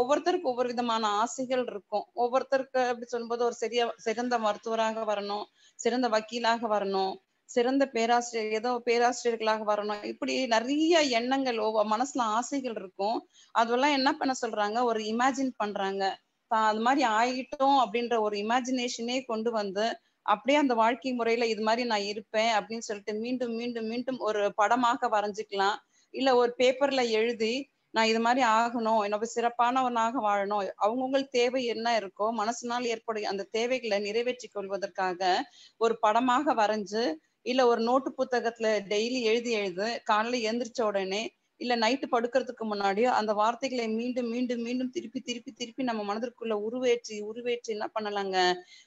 ஒவ்வொருத்தருக்கு ஒவ்வொரு விதமான ஆசைகள் இருக்கும். ஒவ்வொருத்தருக்கு அப்படி சொல்லும்போது ஒரு சரியா சிறந்த மருத்துவராக வரணும் சிறந்த வக்கீலாக வரணும். சிறந்த பேராசிரியர் ஏதோ பேராசிரியர்களாக வரணும். இப்படி நிறைய எண்ணங்கள் ஒவ்வொரு மனசுல ஆசைகள் இருக்கும். அதெல்லாம் என்ன பண்ண சொல்றாங்க? ஒரு இமேஜின் பண்றாங்க. தான் அது மாதிரி ஆயிட்டோம் அப்படின்ற ஒரு இமேஜினேஷனே கொண்டு வந்து அப்படியே அந்த வாழ்க்கை முறையில இது மாதிரி நான் இருப்பேன் அப்படின்னு சொல்லிட்டு மீண்டும் மீண்டும் மீண்டும் ஒரு படமாக வரைஞ்சுக்கலாம். இல்ல ஒரு பேப்பர்ல எழுதி நான் இது மாதிரி ஆகணும். என்னோட சிறப்பானவனாக வாழணும். அவங்கவுங்க தேவை என்ன இருக்கோ மனசினால் ஏற்படும் அந்த தேவைகளை நிறைவேற்றி கொள்வதற்காக ஒரு படமாக வரைஞ்சு இல்ல ஒரு நோட்டு புத்தகத்துல டெய்லி எழுதி எழுது காலையில எந்திரிச்ச உடனே இல்ல நைட்டு படுக்கிறதுக்கு முன்னாடியோ அந்த வார்த்தைகளை மீண்டும் மீண்டும் மீண்டும் திருப்பி திருப்பி திருப்பி நம்ம மனதிற்குள்ள உருவேற்றி உருவேற்றி என்ன பண்ணலாங்க?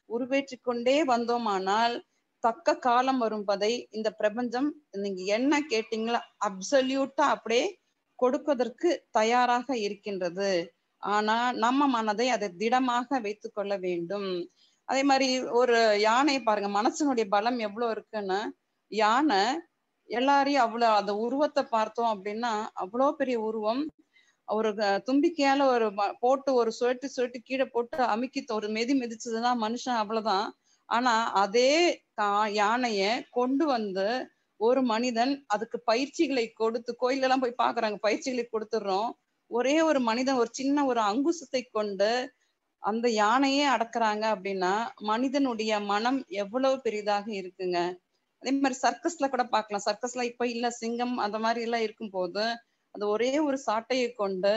உருவேற்றி கொண்டே வந்தோமானால் தக்க காலம் வரும்பதை இந்த பிரபஞ்சம் நீங்க என்ன கேட்டீங்களா அப்சல்யூட்டா அப்படியே கொடுப்பதற்கு தயாராக இருக்கின்றது. ஆனா நம்ம மனதை அதை திடமாக வைத்து கொள்ள வேண்டும். அதே மாதிரி ஒரு யானை பாருங்க மனசனுடைய பலம் எவ்வளவு இருக்குன்னு யானை எல்லாரையும் அவ்வளவு அந்த உருவத்தை பார்த்தோம் அப்படின்னா அவ்வளோ பெரிய உருவம். ஒரு தும்பிக்கையால ஒரு போட்டு ஒரு சுழட்டி சுழட்டி கீழே போட்டு அமுக்கி ஒரு மெதி மிதிச்சதுன்னா மனுஷன் அவ்வளவுதான். ஆனா அதே யானைய கொண்டு வந்து ஒரு மனிதன் அதுக்கு பயிற்சிகளை கொடுத்து கோயிலெல்லாம் போய் பாக்குறாங்க பயிற்சிகளை கொடுத்துடுறோம். ஒரே ஒரு மனிதன் ஒரு சின்ன ஒரு அங்குசத்தை கொண்டு அந்த யானையே அடக்குறாங்க அப்படின்னா மனிதனுடைய மனம் எவ்வளவு பெரிதாக இருக்குங்க? அதே மாதிரி சர்க்கஸ்ல கூட பார்க்கலாம். சர்க்கஸ்ல இப்ப இல்ல சிங்கம் அந்த மாதிரி எல்லாம் இருக்கும் போது அந்த ஒரே ஒரு சாட்டையை கொண்டு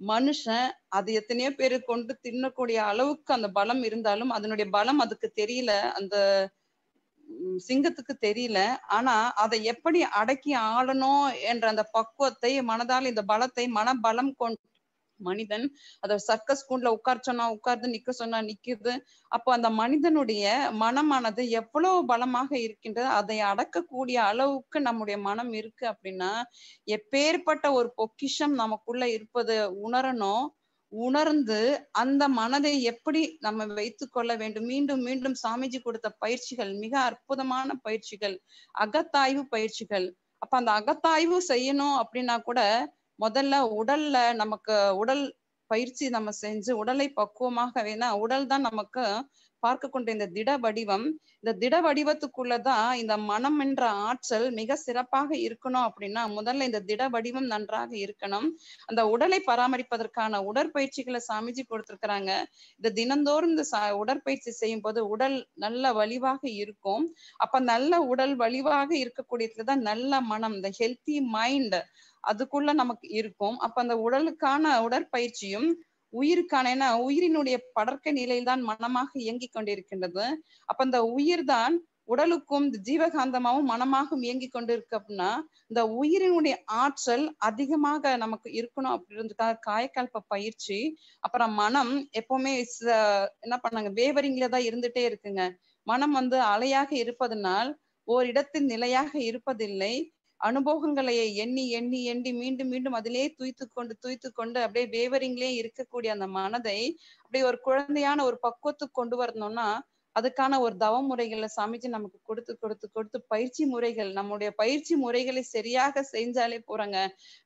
மனுஷன் அது எத்தனையோ பேரு கொண்டு தின்னக்கூடிய அளவுக்கு அந்த பலம் இருந்தாலும் அதனுடைய பலம் அதுக்கு தெரியல. அந்த சிங்கத்துக்கு தெரியல. ஆனா அதை எப்படி அடக்கி ஆளணும் என்ற அந்த பக்குவத்தை மனதால் இந்த பலத்தை மன பலம் கொண்டு மனிதன் அத சர்க்கஸ் கூண்ட்ல உட்கார சொன்னா உட்கார்ந்து நிக்க சொன்னா நிக்குது. அப்போ அந்த மனிதனுடைய மனமானது எவ்வளவு பலமாக இருக்கின்றது அதை அடக்கக்கூடிய அளவுக்கு நம்முடைய மனம் இருக்கு அப்படின்னா எப்பேற்பட்ட ஒரு பொக்கிஷம் நமக்குள்ள இருப்பது உணரணும் உணர்ந்து அந்த மனதை எப்படி நம்ம வைத்து கொள்ள வேண்டும் மீண்டும் மீண்டும் சாமிஜி கொடுத்த பயிற்சிகள் மிக அற்புதமான பயிற்சிகள் அகத்தாய்வு பயிற்சிகள். அப்ப அந்த அகத்தாய்வு செய்யணும் அப்படின்னா கூட முதல்ல உடல்ல நமக்கு உடல் பயிற்சி நம்ம செஞ்சு உடலை பக்குவமாக வேணா உடல் தான் நமக்கு பார்க்க கொண்ட இந்த திட வடிவம். இந்த திட வடிவத்துக்குள்ளதான் இந்த மனம் என்ற ஆற்றல் மிக சிறப்பாக இருக்கணும் அப்படின்னா முதல்ல இந்த திட வடிவம் நன்றாக இருக்கணும். அந்த உடலை பராமரிப்பதற்கான உடற்பயிற்சிகளை சாமிஜி கொடுத்திருக்கிறாங்க. இந்த தினந்தோறும் இந்த உடற்பயிற்சி செய்யும் போது உடல் நல்ல வலிவாக இருக்கும். அப்ப நல்ல உடல் வலிவாக இருக்கக்கூடியதுலதான் நல்ல மனம் இந்த ஹெல்த்தி மைண்ட் அதுக்குள்ள நமக்கு இருக்கும். அப்ப அந்த உடலுக்கான உடற்பயிற்சியும் உயிருக்கான ஏன்னா உயிரினுடைய படர்க்க நிலையில்தான் மனமாக இயங்கிக் கொண்டிருக்கின்றது. அப்ப அந்த உயிர் தான் உடலுக்கும் ஜீவகாந்தமாகவும் மனமாகவும் இயங்கி கொண்டு அப்படின்னா இந்த உயிரினுடைய ஆற்றல் அதிகமாக நமக்கு இருக்கணும் அப்படின்றதுக்காக காயக்கல்ப பயிற்சி அப்புறம் மனம் எப்பவுமே என்ன பண்ணாங்க வேவரிங்ல தான் இருந்துட்டே இருக்குங்க. மனம் வந்து அலையாக இருப்பதனால் ஓரிடத்தில் நிலையாக இருப்பதில்லை. அனுபவங்களை எண்ணி எண்ணி எண்ணி மீண்டும் மீண்டும் அதிலே துய்த்து கொண்டு துய்த்து கொண்டு அப்படியே வேவரிங்லயே இருக்கக்கூடிய அந்த மனதை அப்படியே ஒரு குழந்தையான ஒரு பக்குவத்துக்கு கொண்டு வரணும்னா அதுக்கான ஒரு தவ முறைகளை சமைச்சு நமக்கு கொடுத்து கொடுத்து கொடுத்து பயிற்சி முறைகள் நம்முடைய பயிற்சி முறைகளை சரியாக செஞ்சாலே போறாங்க.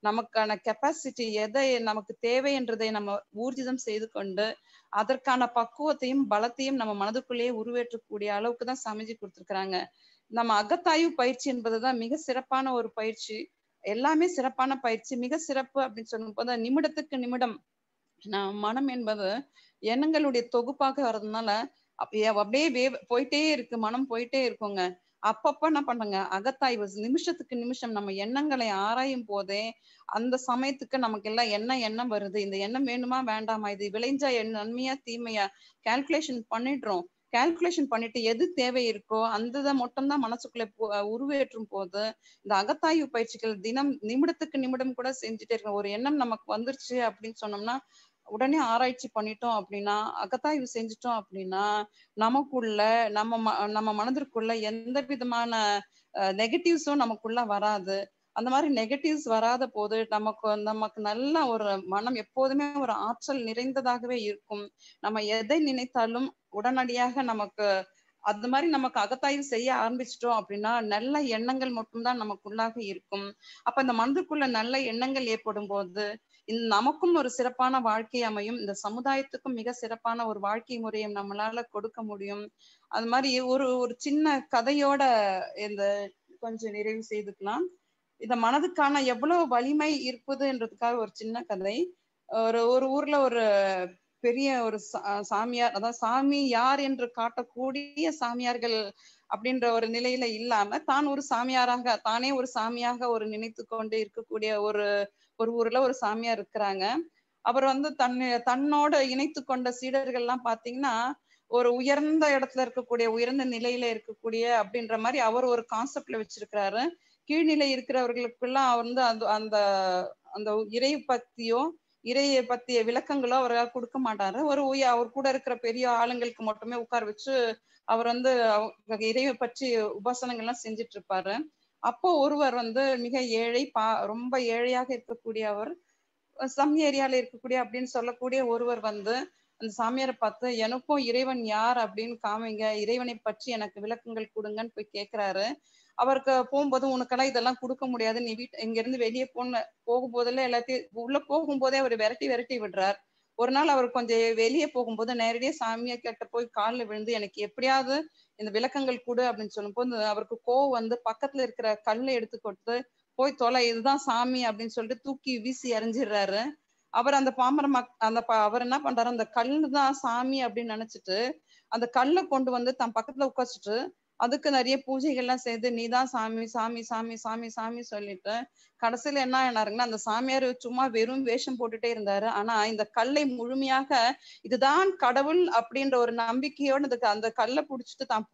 நமக்கான கெப்பாசிட்டி எதை நமக்கு தேவை என்றதை நம்ம ஊர்ஜிதம் செய்து கொண்டு அதற்கான பக்குவத்தையும் பலத்தையும் நம்ம மனதுக்குள்ளேயே உருவேற்றக்கூடிய அளவுக்கு தான் சமைச்சு கொடுத்துருக்குறாங்க. நம்ம அகத்தாய்வு பயிற்சி என்பதுதான் மிக சிறப்பான ஒரு பயிற்சி. எல்லாமே சிறப்பான பயிற்சி. மிக சிறப்பு அப்படின்னு சொல்லும் போது நிமிடத்துக்கு நிமிடம். மனம் என்பது எண்ணங்களுடைய தொகுப்பாக வர்றதுனால அப்படியே அப்படியே வே- போயிட்டே இருக்கு. மனம் போயிட்டே இருக்குங்க. அப்பப்ப என்ன பண்ணுங்க அகத்தாய்வு. நிமிஷத்துக்கு நிமிஷம் நம்ம எண்ணங்களை ஆராயும் போதே அந்த சமயத்துக்கு நமக்கு எல்லாம் என்ன எண்ணம் வருது? இந்த எண்ணம் வேணுமா? வேண்டாமா? இது விளைஞ்சா என் நன்மையா? தீமையா? கால்குலேஷன் பண்ணிடுறோம். கால்குலேஷன் பண்ணிட்டு எது தேவை இருக்கோ அந்த இதை மட்டும்தான் மனசுக்குள்ள போ- உருவேற்றும் போது இந்த அகத்தாய்வு பயிற்சிகள் தினம் நிமிடத்துக்கு நிமிடம் கூட செஞ்சுட்டே இருக்கோம் ஒரு எண்ணம் நமக்கு வந்துருச்சு அப்படின்னு சொன்னோம்னா உடனே ஆராய்ச்சி பண்ணிட்டோம் அப்படின்னா அகத்தாய்வு செஞ்சுட்டோம் அப்படின்னா நமக்குள்ள நம்ம ம- நம்ம மனதிற்குள்ள எந்த விதமான நெகட்டிவ்ஸும் நமக்குள்ள வராது. அந்த மாதிரி நெகட்டிவ்ஸ் வராத போது நமக்கு நமக்கு நல்ல ஒரு மனம் எப்போதுமே ஒரு ஆற்றல் நிறைந்ததாகவே இருக்கும். நம்ம எதை நினைத்தாலும் உடனடியாக நமக்கு அது மாதிரி நமக்கு அகத்தாய்வு செய்ய ஆரம்பிச்சிட்டோம் அப்படின்னா நல்ல எண்ணங்கள் மட்டும்தான் நமக்குள்ளாக இருக்கும். அப்ப இந்த மனதுக்குள்ள நல்ல எண்ணங்கள் ஏற்படும் போது நமக்கும் ஒரு சிறப்பான வாழ்க்கை அமையும். இந்த சமுதாயத்துக்கும் மிக சிறப்பான ஒரு வாழ்க்கை முறையை நம்மளால கொடுக்க முடியும். அது மாதிரி ஒரு ஒரு சின்ன கதையோட இந்த கொஞ்சம் நிறைவு செய்துக்கலாம். இந்த மனதுக்கான எவ்வளவு வலிமை இருப்பதுன்றதுக்காக ஒரு சின்ன கதை. ஒரு ஒரு ஊர்ல ஒரு பெரிய ஒரு சாமியார் அதாவது சாமி யார் என்று காட்டக்கூடிய சாமியார்கள் அப்படின்ற ஒரு நிலையில இல்லாம தான் ஒரு சாமியாராக தானே ஒரு சாமியாக ஒரு நினைத்து கொண்டு இருக்கக்கூடிய ஒரு ஒரு ஊர்ல ஒரு சாமியார் இருக்கிறாங்க. அவர் வந்து தன் தன்னோட இணைத்து கொண்ட சீடர்கள் எல்லாம் பாத்தீங்கன்னா ஒரு உயர்ந்த இடத்துல இருக்கக்கூடிய உயர்ந்த நிலையில இருக்கக்கூடிய அப்படின்ற மாதிரி அவர் ஒரு கான்செப்ட்ல வச்சிருக்கிறாரு. கீழ்நிலை இருக்கிறவர்களுக்கெல்லாம் அவர் வந்து அந்த அந்த அந்த இறை பத்தியும் இறையை பத்திய விளக்கங்களோ அவரால் கொடுக்க மாட்டாரு. ஒரு உய அவர் கூட இருக்கிற பெரிய ஆளுங்களுக்கு மட்டுமே உட்கார வச்சு அவர் வந்து இறைவை பற்றி உபாசனங்கள்லாம் செஞ்சுட்டு இருப்பாரு அப்போ ஒருவர் வந்து மிக ஏழை பா ரொம்ப ஏழையாக இருக்கக்கூடிய அவர் சம் ஏரியால இருக்கக்கூடிய அப்படின்னு சொல்லக்கூடிய ஒருவர் வந்து அந்த சாமியாரை பார்த்து எனக்கும் இறைவன் யார்? அப்படின்னு காமிங்க. இறைவனை பற்றி எனக்கு விளக்கங்கள் கொடுங்கன்னு போய் கேட்கிறாரு அவருக்கு போகும்போது உனக்கெல்லாம் இதெல்லாம் கொடுக்க முடியாது. நீ வீட்டு இங்க இருந்து வெளியே போன போகும்போதெல்லாம் எல்லாத்தையும் உள்ள போகும்போதே அவர் விரட்டி விரட்டி விடுறார். ஒரு நாள் அவர் கொஞ்சம் வெளியே போகும்போது நேரடியாக சாமியா கிட்ட போய் காலில் விழுந்து எனக்கு எப்படியாவது இந்த விளக்கங்கள் கொடு அப்படின்னு சொல்லும்போது அவருக்கு கோவம் வந்து பக்கத்துல இருக்கிற கல்லை எடுத்து கொடுத்து போய் தொலை இதுதான் சாமி அப்படின்னு சொல்லிட்டு தூக்கி வீசி எறிஞ்சிடுறாரு. அவர் அந்த பாமர மக் அந்த அவர் என்ன பண்றாரு அந்த கல்லு தான் சாமி அப்படின்னு நினைச்சிட்டு அந்த கல்லை கொண்டு வந்து தன் பக்கத்துல உட்காச்சிட்டு அதுக்கு நிறைய பூஜைகள்லாம் செய்து நீதான் சாமி சாமி சாமி சாமி சாமி சொல்லிட்டு கடைசியில என்ன ஆனாருங்கன்னா அந்த சாமியார் சும்மா வெறும் வேஷம் போட்டுட்டே இருந்தாரு. ஆனா இந்த கல்லை முழுமையாக இதுதான் கடவுள் அப்படின்ற ஒரு நம்பிக்கையோட அதுக்கு அந்த கல்லை புடிச்சிட்டு தான்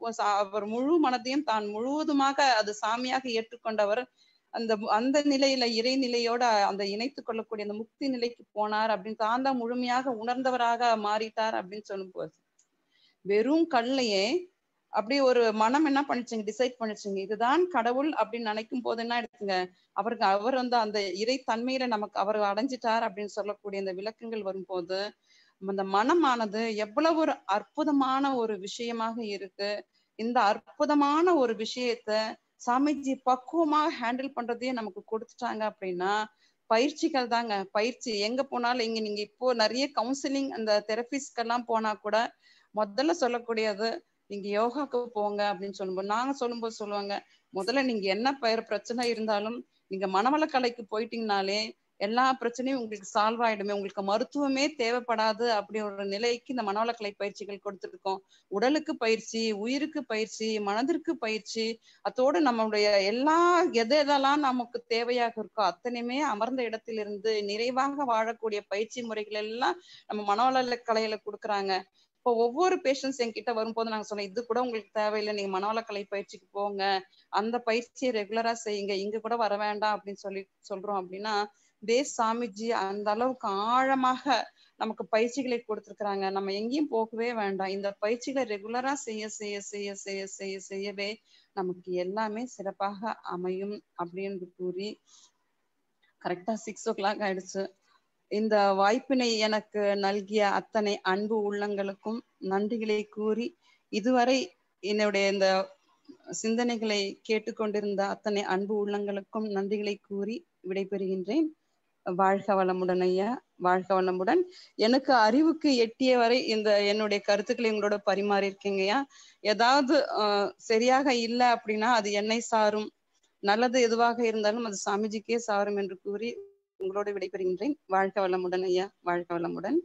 அவர் முழு மனதையும் தான் முழுவதுமாக அது சாமியாக ஏற்றுக்கொண்டவர். அந்த அந்த நிலையில இறை நிலையோட அந்த இணைத்து கொள்ளக்கூடிய அந்த முக்தி நிலைக்கு போனார் அப்படின்னு தான் தான் முழுமையாக உணர்ந்தவராக மாறிட்டார் அப்படின்னு சொல்லும் போது வெறும் கல்லையே அப்படியே ஒரு மனம் என்ன பண்ணுச்சுங்க? டிசைட் பண்ணுச்சுங்க. இதுதான் கடவுள் அப்படின்னு நினைக்கும் போது என்ன எடுத்துங்க அவருக்கு அவர் வந்து அந்த இறை தன்மையில நமக்கு அவர் அடைஞ்சிட்டார் அப்படின்னு சொல்லக்கூடிய அந்த விளக்கங்கள் வரும்போது அந்த மனமானது எவ்வளவு ஒரு அற்புதமான ஒரு விஷயமாக இருக்கு. இந்த அற்புதமான ஒரு விஷயத்த சாமிஜி பக்குவமாக ஹேண்டில் பண்றதையே நமக்கு கொடுத்துட்டாங்க அப்படின்னா பயிற்சிகள் தாங்க. பயிற்சி எங்க போனாலும் இங்க நீங்க இப்போ நிறைய கவுன்சிலிங் அந்த தெரபிஸ்க்கெல்லாம் போனா கூட முதல்ல சொல்லக்கூடியது நீங்க யோகாக்கு போங்க அப்படின்னு சொல்லும்போது நாங்க சொல்லும்போது சொல்லுவாங்க முதல்ல நீங்க என்ன பெயர் பிரச்சனை இருந்தாலும் நீங்க மனவளக்கலைக்கு போயிட்டீங்கனாலே எல்லா பிரச்சனையும் உங்களுக்கு சால்வ் ஆயிடுமே உங்களுக்கு மருத்துவமே தேவைப்படாது அப்படி ஒரு நிலைக்கு இந்த மனவளக்கலை பயிற்சிகள் கொடுத்துருக்கோம். உடலுக்கு பயிற்சி உயிருக்கு பயிற்சி மனதிற்கு பயிற்சி அத்தோடு நம்மளுடைய எல்லா எது எதெல்லாம் நமக்கு தேவையாக இருக்கோ அத்தனையுமே அமர்ந்த இடத்திலிருந்து நிறைவாக வாழக்கூடிய பயிற்சி முறைகள் எல்லாம் நம்ம மனவள கலையில கொடுக்குறாங்க. இப்போ ஒவ்வொரு பேஷண்ட்ஸ் என்கிட்ட வரும்போது நாங்க சொன்னோம் இது கூட உங்களுக்கு தேவையில்லை நீங்க மனவளக்கலை பயிற்சிக்கு போங்க. அந்த பயிற்சியை ரெகுலரா செய்யுங்க. இங்க கூட வர வேண்டாம் அப்படின்னு சொல்லி சொல்றோம் அப்படின்னா தேஸ் சாமிஜி அந்த அளவுக்கு ஆழமாக நமக்கு பயிற்சிகளை கொடுத்துருக்குறாங்க. நம்ம எங்கேயும் போகவே வேண்டாம். இந்த பயிற்சிகளை ரெகுலரா செய்ய செய்ய செய்ய செய்ய செய்ய செய்யவே நமக்கு எல்லாமே சிறப்பாக அமையும் அப்படின்னு கூறி கரெக்டா சிக்ஸ் ஓ கிளாக் ஆயிடுச்சு. இந்த வாய்ப்பினை எனக்கு நல்கிய அத்தனை அன்பு உள்ளங்களுக்கும் நன்றிகளை கூறி இதுவரை என்னுடைய இந்த சிந்தனைகளை கேட்டுக்கொண்டிருந்த அத்தனை அன்பு உள்ளங்களுக்கும் நன்றிகளை கூறி விடைபெறுகின்றேன். வாழ்க வளமுடன் ஐயா வாழ்க வளமுடன். எனக்கு அறிவுக்கு எட்டிய வரை இந்த என்னுடைய கருத்துக்களை உங்களோட பரிமாறி இருக்கீங்கய்யா ஏதாவது சரியாக இல்லை அப்படின்னா அது என்னை சாரும். நல்லது எதுவாக இருந்தாலும் அது சாமிஜிக்கே சாரும் என்று கூறி உங்களோடு விடைபெறுகின்றேன். வாழ்க வளமுடன் ஐயா. வாழ்க வளமுடன்.